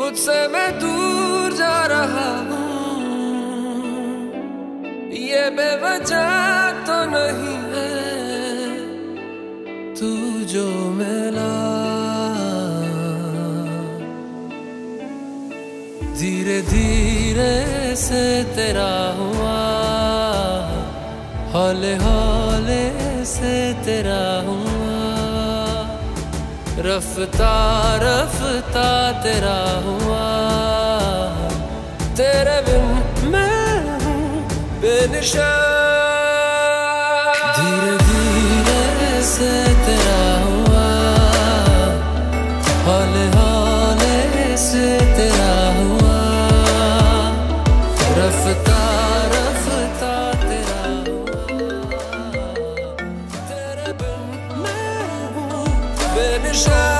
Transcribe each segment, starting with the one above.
खुद से मैं दूर जा रहा हूँ। ये बेवजह तो नहीं है तू जो मिला। धीरे धीरे से तेरा हुआ, हौले हौले से तेरा हुआ। रफ्ता रफ्ता तेरा हुआ। तेरे बिन मैं हूँ धीरे धीरे से तेरा हुआ। हौले हौले से तेरा हुआ। रफ्ता रफ्ता तेरा हुआ। तेरे बिन बेनिशा धीरे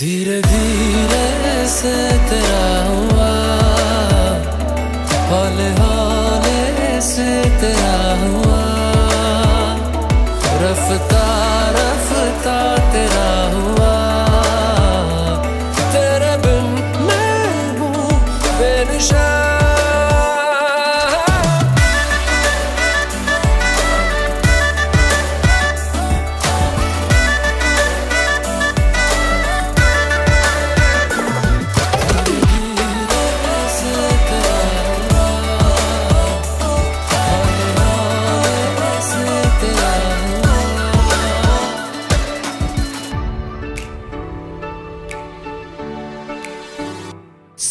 धीरे धीरे से तेरा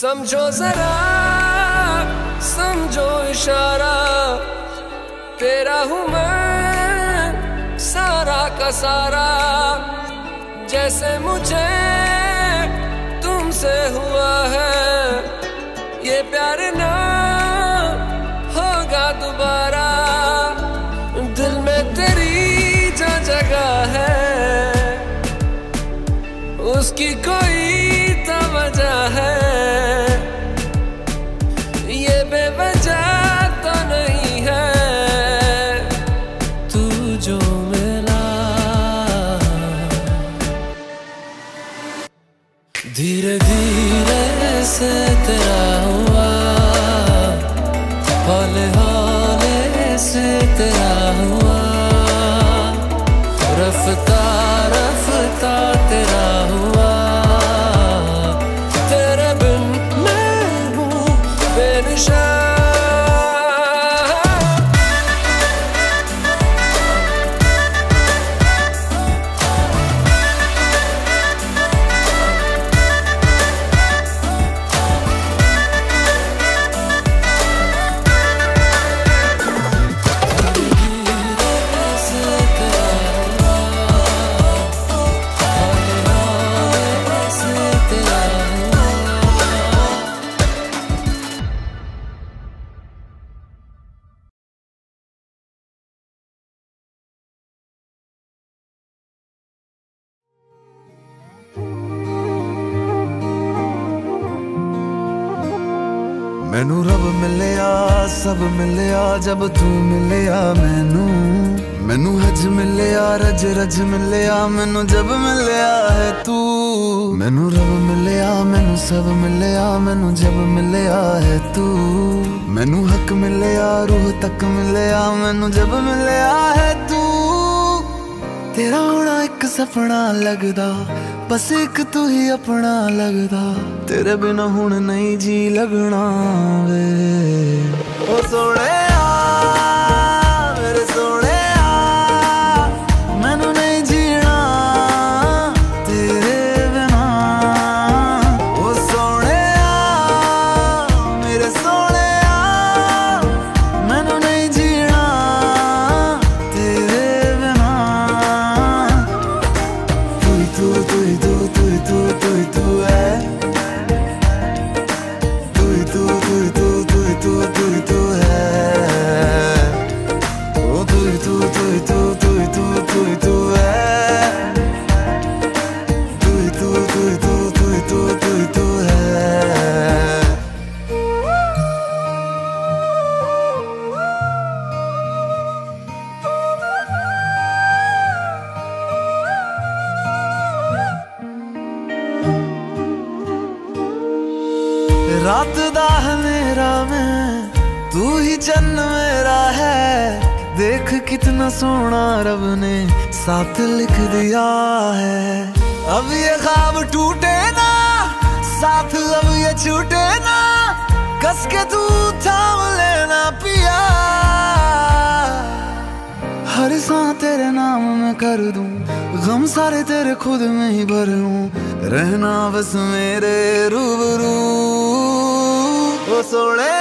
समझो जरा, समझो इशारा। तेरा हूँ मैं, सारा का सारा। जैसे मुझे तुमसे हुआ है, ये प्यार ना होगा दोबारा। ਮੈਨੂੰ ਰੱਬ ਮਿਲਿਆ, ਸਭ ਮਿਲਿਆ, ਜਬ ਤੂੰ ਮਿਲਿਆ ਮੈਨੂੰ। ਮੈਨੂੰ ਹਜ ਮਿਲਿਆ, ਰਜ ਰਜ ਮਿਲਿਆ, ਮੈਨੂੰ ਜਬ ਮਿਲਿਆ ਹੈ ਤੂੰ। ਮੈਨੂੰ ਮੈਨੂੰ ਸਭ ਮਿਲਿਆ, ਮੈਨੂੰ ਜਬ ਮਿਲਿਆ ਹੈ ਤੂੰ। ਮੈਨੂੰ ਹੱਕ ਮਿਲਿਆ, ਰੂਹ ਤੱਕ ਮਿਲਿਆ, ਮੈਨੂੰ ਜਬ ਮਿਲਿਆ ਹੈ ਤੂੰ। ਤੇਰਾ ਹੋਣਾ ਇੱਕ ਸੁਪਨਾ ਲੱਗਦਾ, ਬਸ ਇੱਕ ਤੂੰ ਹੀ ਆਪਣਾ ਲੱਗਦਾ। ਤੇਰੇ ਬਿਨਾ ਹੁਣ ਨਹੀਂ ਜੀ ਲੱਗਣਾ ਵੇ। ਉਹ ਸੋਹਣਿਆ तू तू तू तू तू तू तू तू तू रात दा मेरा मैं तू ही जन्म मेरा है देख कितना सोना रब ने साथ लिख दिया है। अब ये ख्वाब टूटे ना, साथ अब ये छूटे ना, कस के तू थाम लेना पिया। हर सांस तेरे नाम में कर दूँ, गम सारे तेरे खुद में ही भर लूँ। रहना बस मेरे रूबरू, ओ सोने